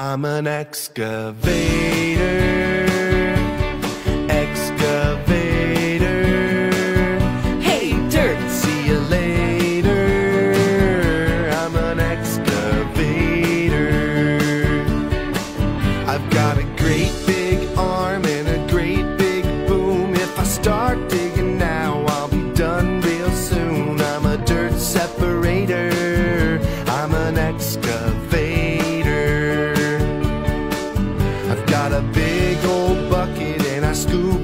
I'm an excavator. Excavator. Hey, dirt, see you later. I'm an excavator. I've got a great big arm and a great big boom. If I start digging now, I'll be done real soon. I'm a dirt separator. got a big old bucket and I scoop